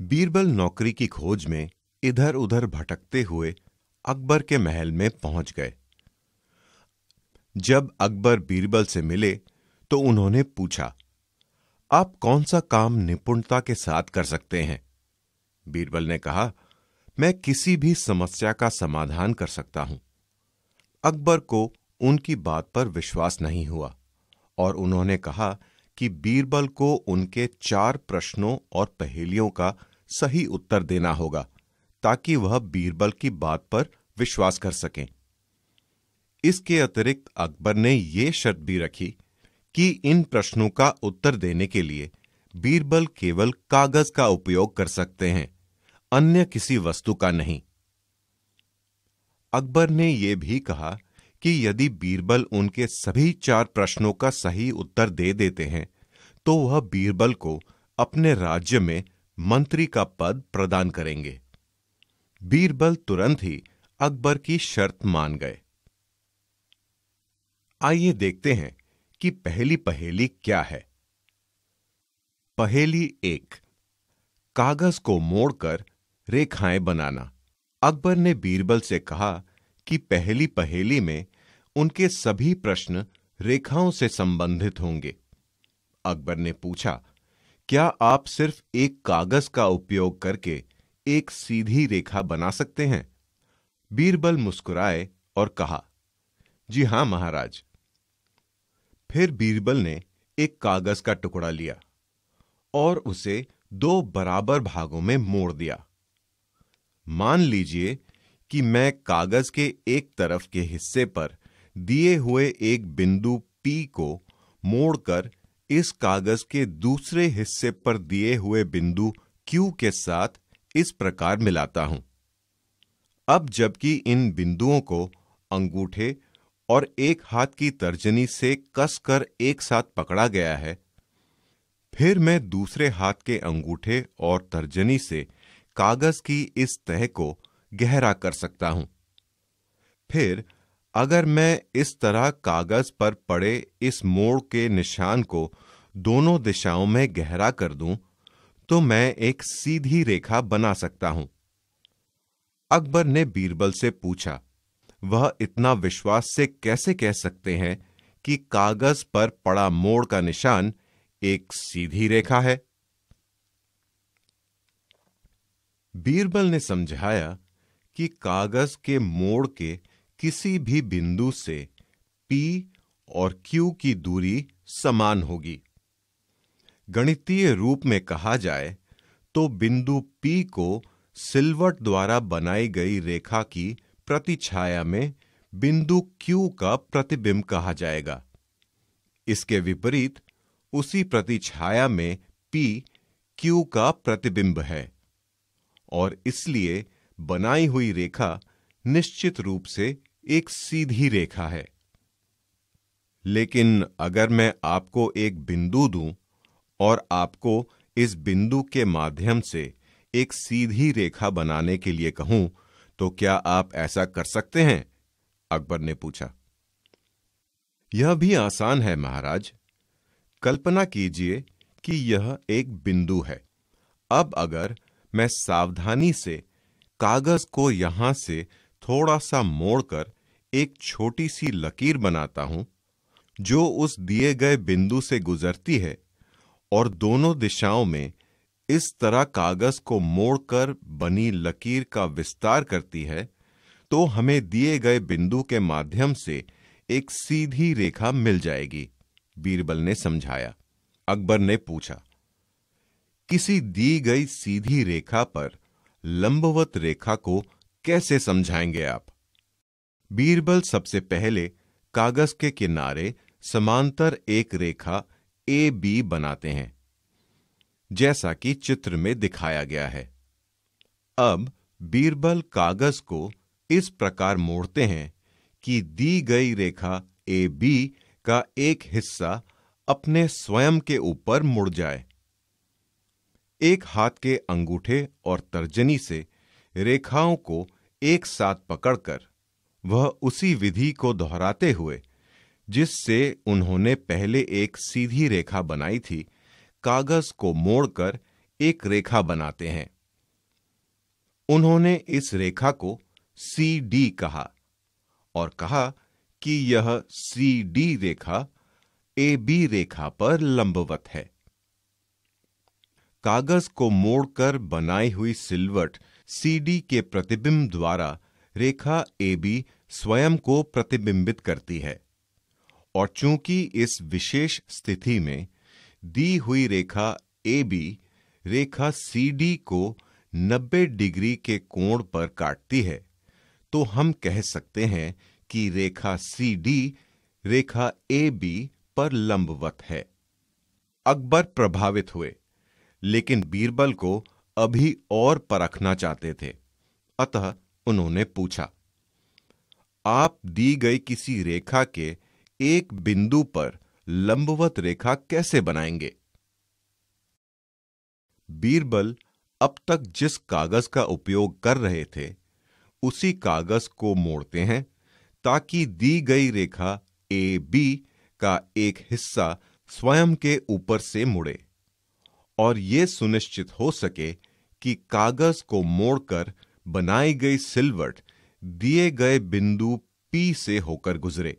बीरबल नौकरी की खोज में इधर उधर भटकते हुए अकबर के महल में पहुँच गए। जब अकबर बीरबल से मिले तो उन्होंने पूछा, आप कौन सा काम निपुणता के साथ कर सकते हैं? बीरबल ने कहा, मैं किसी भी समस्या का समाधान कर सकता हूँ। अकबर को उनकी बात पर विश्वास नहीं हुआ और उन्होंने कहा कि बीरबल को उनके चार प्रश्नों और पहेलियों का सही उत्तर देना होगा, ताकि वह बीरबल की बात पर विश्वास कर सकें। इसके अतिरिक्त अकबर ने यह शर्त भी रखी कि इन प्रश्नों का उत्तर देने के लिए बीरबल केवल कागज़ का उपयोग कर सकते हैं, अन्य किसी वस्तु का नहीं। अकबर ने यह भी कहा कि यदि बीरबल उनके सभी चार प्रश्नों का सही उत्तर दे देते हैं तो वह बीरबल को अपने राज्य में मंत्री का पद प्रदान करेंगे। बीरबल तुरंत ही अकबर की शर्त मान गए। आइए देखते हैं कि पहली पहेली क्या है। पहेली एक, कागज़ को मोड़कर रेखाएँ बनाना। अकबर ने बीरबल से कहा कि पहली पहेली में उनके सभी प्रश्न रेखाओं से संबंधित होंगे। अकबर ने पूछा, क्या आप सिर्फ़ एक कागज़ का उपयोग करके एक सीधी रेखा बना सकते हैं? बीरबल मुस्कुराए और कहा, जी हाँ महाराज। फिर बीरबल ने एक कागज़ का टुकड़ा लिया और उसे दो बराबर भागों में मोड़ दिया। मान लीजिए कि मैं कागज़ के एक तरफ़ के हिस्से पर दिए हुए एक बिंदु P को मोड़कर इस कागज़ के दूसरे हिस्से पर दिए हुए बिंदु Q के साथ इस प्रकार मिलाता हूँ। अब जबकि इन बिंदुओं को अंगूठे और एक हाथ की तर्जनी से कसकर एक साथ पकड़ा गया है, फिर मैं दूसरे हाथ के अंगूठे और तर्जनी से कागज़ की इस तह को गहरा कर सकता हूँ। फिर अगर मैं इस तरह कागज़ पर पड़े इस मोड़ के निशान को दोनों दिशाओं में गहरा कर दूँ तो मैं एक सीधी रेखा बना सकता हूँ। अकबर ने बीरबल से पूछा, वह इतना विश्वास से कैसे कह सकते हैं कि कागज़ पर पड़ा मोड़ का निशान एक सीधी रेखा है? बीरबल ने समझाया कि कागज़ के मोड़ के किसी भी बिंदु से P और Q की दूरी समान होगी। गणितीय रूप में कहा जाए तो बिंदु P को सिल्वट द्वारा बनाई गई रेखा की प्रतिछाया में बिंदु Q का प्रतिबिंब कहा जाएगा। इसके विपरीत उसी प्रतिछाया में P, Q का प्रतिबिंब है और इसलिए बनाई हुई रेखा निश्चित रूप से एक सीधी रेखा है। लेकिन अगर मैं आपको एक बिंदु दूँ और आपको इस बिंदु के माध्यम से एक सीधी रेखा बनाने के लिए कहूँ तो क्या आप ऐसा कर सकते हैं? अकबर ने पूछा। यह भी आसान है, महाराज। कल्पना कीजिए कि यह एक बिंदु है। अब अगर मैं सावधानी से कागज़ को यहाँ से थोड़ा सा मोड़कर एक छोटी सी लकीर बनाता हूँ, जो उस दिए गए बिंदु से गुजरती है और दोनों दिशाओं में इस तरह कागज़ को मोड़कर बनी लकीर का विस्तार करती है तो हमें दिए गए बिंदु के माध्यम से एक सीधी रेखा मिल जाएगी, बीरबल ने समझाया। अकबर ने पूछा, किसी दी गई सीधी रेखा पर लंबवत रेखा को कैसे समझाएँगे आप? बीरबल सबसे पहले कागज़ के किनारे समांतर एक रेखा ए बी बनाते हैं, जैसा कि चित्र में दिखाया गया है। अब बीरबल कागज़ को इस प्रकार मोड़ते हैं कि दी गई रेखा ए बी का एक हिस्सा अपने स्वयं के ऊपर मुड़ जाए। एक हाथ के अंगूठे और तर्जनी से रेखाओं को एक साथ पकड़कर वह उसी विधि को दोहराते हुए, जिससे उन्होंने पहले एक सीधी रेखा बनाई थी, कागज़ को मोड़कर एक रेखा बनाते हैं। उन्होंने इस रेखा को सी डी कहा और कहा कि यह C D Rekha A B रेखा पर लंबवत है। कागज़ को मोड़कर बनाई हुई सिलवट सीडी के प्रतिबिंब द्वारा रेखा ए बी स्वयं को प्रतिबिंबित करती है। और चूँकि इस विशेष स्थिति में दी हुई रेखा A B Rekha C D को 90 डिग्री के कोण पर काटती है तो हम कह सकते हैं कि रेखा C D Rekha A B पर लंबवत है। अकबर प्रभावित हुए, लेकिन बीरबल को अभी और परखना चाहते थे। अतः उन्होंने पूछा, आप दी गई किसी रेखा के एक बिंदु पर लंबवत रेखा कैसे बनाएँगे? बीरबल अब तक जिस कागज़ का उपयोग कर रहे थे, उसी कागज़ को मोड़ते हैं ताकि दी गई रेखा ए बी का एक हिस्सा स्वयं के ऊपर से मुड़े। और यह सुनिश्चित हो सके कि कागज़ को मोड़कर बनाई गई सिलवट दिए गए बिंदु पी से होकर गुजरे,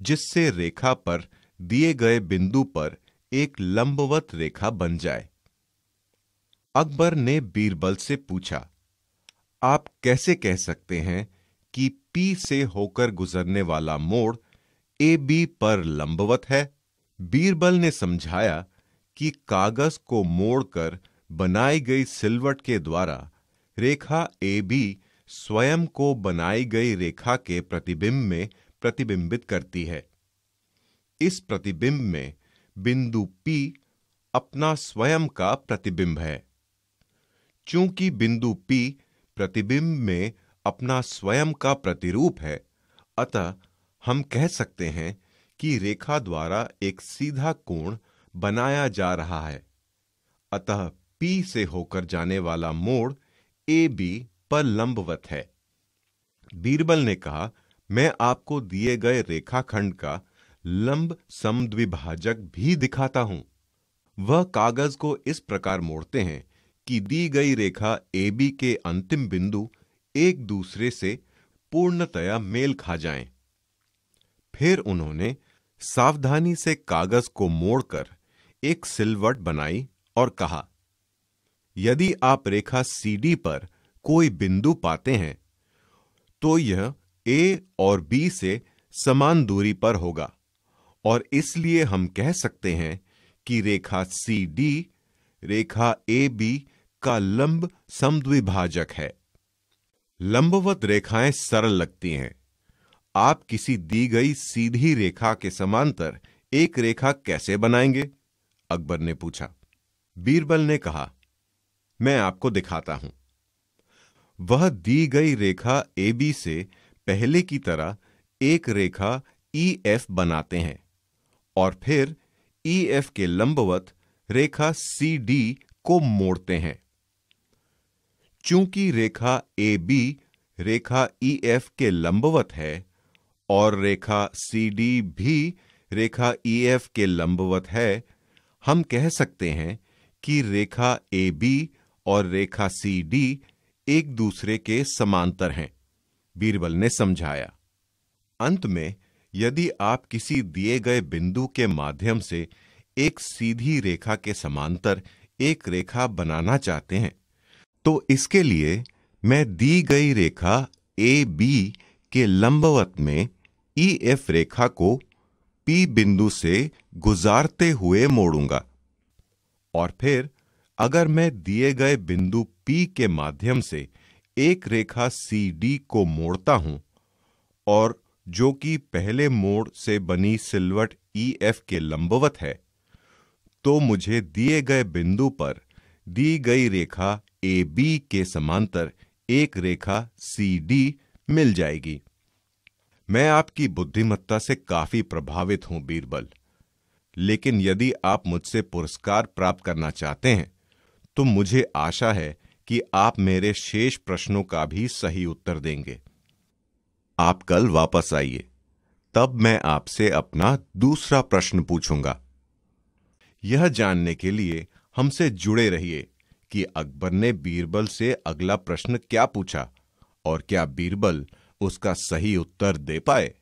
जिससे रेखा पर दिए गए बिंदु पर एक लंबवत रेखा बन जाए। अकबर ने बीरबल से पूछा, आप कैसे कह सकते हैं कि पी से होकर गुजरने वाला मोड़ ए बी पर लंबवत है? बीरबल ने समझाया कि कागज़ को मोड़कर बनाई गई सिलवट के द्वारा रेखा ए बी स्वयं को बनाई गई रेखा के प्रतिबिंब में प्रतिबिंबित करती है। इस प्रतिबिंब में बिंदु पी अपना स्वयं का प्रतिबिंब है। चूँकि बिंदु पी प्रतिबिंब में अपना स्वयं का प्रतिरूप है, अतः हम कह सकते हैं कि रेखा द्वारा एक सीधा कोण बनाया जा रहा है। अतः P से होकर जाने वाला मोड़ ए बी पर लंबवत है। बीरबल ने कहा, मैं आपको दिए गए रेखाखंड का लंब समद्विभाजक भी दिखाता हूँ। वह कागज़ को इस प्रकार मोड़ते हैं कि दी गई रेखा ए बी के अंतिम बिंदु एक दूसरे से पूर्णतया मेल खा जाएँ। फिर उन्होंने सावधानी से कागज़ को मोड़कर एक सिलवट बनाई और कहा, यदि आप रेखा सीडी पर कोई बिंदु पाते हैं तो यह ए और बी से समान दूरी पर होगा। और इसलिए हम कह सकते हैं कि रेखा C D Rekha A B का लंब समद्विभाजक है। लंबवत रेखाएँ सरल लगती हैं। आप किसी दी गई सीधी रेखा के समांतर एक रेखा कैसे बनाएँगे? अकबर ने पूछा। बीरबल ने कहा, मैं आपको दिखाता हूँ। वह दी गई रेखा ए बी से पहले की तरह एक रेखा ई एफ़ बनाते हैं और फिर ई एफ़ के लंबवत रेखा सी डी को मोड़ते हैं। चूँकि रेखा A B Rekha E F के लंबवत है और रेखा सी डी भी रेखा ई एफ़ के लंबवत है हम कह सकते हैं कि रेखा ए बी और रेखा सी डी एक दूसरे के समांतर हैं, बीरबल ने समझाया। अंत में, यदि आप किसी दिए गए बिंदु के माध्यम से एक सीधी रेखा के समांतर एक रेखा बनाना चाहते हैं तो इसके लिए मैं दी गई रेखा ए बी के लंबवत में ई एफ़ रेखा को पी बिंदु से गुजारते हुए मोड़ूँगा। और फिर, अगर मैं दिए गए बिंदु P के माध्यम से एक रेखा डी को मोड़ता हूँ, और जो कि पहले मोड़ से बनी सिलवट एफ़ के लंबवत है तो मुझे दिए गए बिंदु पर दी गई रेखा बी के समांतर एक रेखा डी मिल जाएगी। मैं आपकी बुद्धिमत्ता से काफ़ी प्रभावित हूँ, बीरबल। लेकिन यदि आप मुझसे पुरस्कार प्राप्त करना चाहते हैं तो मुझे आशा है कि आप मेरे शेष प्रश्नों का भी सही उत्तर देंगे। आप कल वापस आइए। तब मैं आपसे अपना दूसरा प्रश्न पूछूँगा। यह जानने के लिए हमसे जुड़े रहिए कि अकबर ने बीरबल से अगला प्रश्न क्या पूछा और क्या बीरबल उसका सही उत्तर दे पाए।